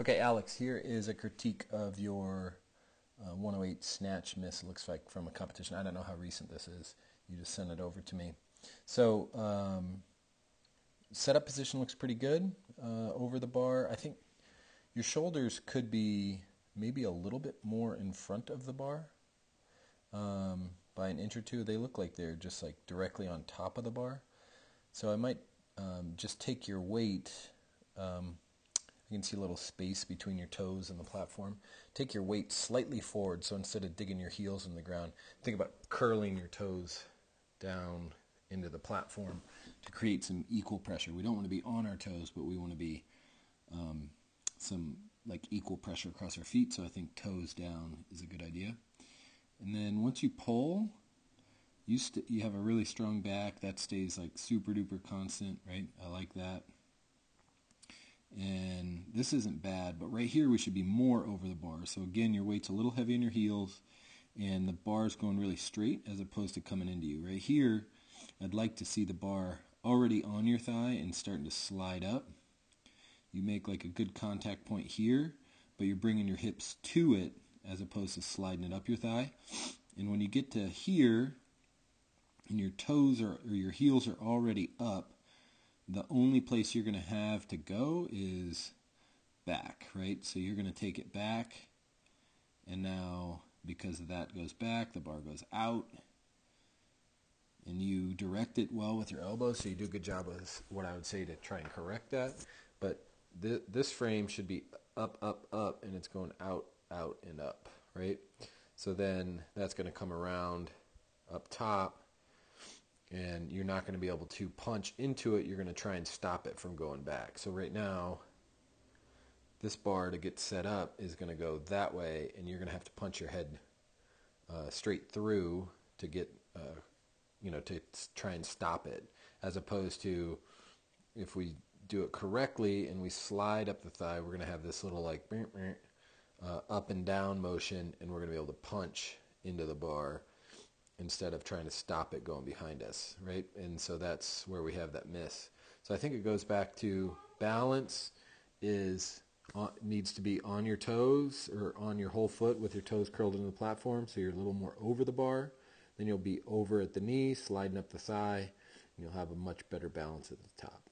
Okay, Alex, here is a critique of your uh, 108 snatch miss. Looks like from a competition. I don't know how recent this is. You just sent it over to me. So, um, setup position looks pretty good uh, over the bar. I think your shoulders could be maybe a little bit more in front of the bar um, by an inch or two. They look like they're just like directly on top of the bar. So I might um, just take your weight. Um, you can see a little space between your toes and the platform. Take your weight slightly forward, so instead of digging your heels in the ground, think about curling your toes down into the platform to create some equal pressure. We don't want to be on our toes, but we want to be um, some like equal pressure across our feet. So I think toes down is a good idea. And then once you pull, you you have a really strong back that stays like super duper constant, right? I like that and this isn't bad, but right here we should be more over the bar. So again, your weight's a little heavy in your heels, and the bar's going really straight as opposed to coming into you. Right here, I'd like to see the bar already on your thigh and starting to slide up. You make like a good contact point here, but you're bringing your hips to it as opposed to sliding it up your thigh. And when you get to here, and your toes are, or your heels are already up, the only place you're going to have to go is back, right? So you're going to take it back, and now because that goes back, the bar goes out, and you direct it well with your elbow, so you do a good job of what I would say to try and correct that. But th- this frame should be up, up, up, and it's going out, out, and up, right? So then that's going to come around up top and you're not going to be able to punch into it. You're going to try and stop it from going back. So right now, this bar to get set up is going to go that way, and you're going to have to punch your head uh, straight through to get, uh, you know, to try and stop it, as opposed to if we do it correctly and we slide up the thigh, we're going to have this little like uh, up and down motion, and we're going to be able to punch into the bar instead of trying to stop it going behind us, right? And so that's where we have that miss. So I think it goes back to balance is needs to be on your toes or on your whole foot with your toes curled into the platform so you're a little more over the bar. Then you'll be over at the knee, sliding up the thigh, and you'll have a much better balance at the top.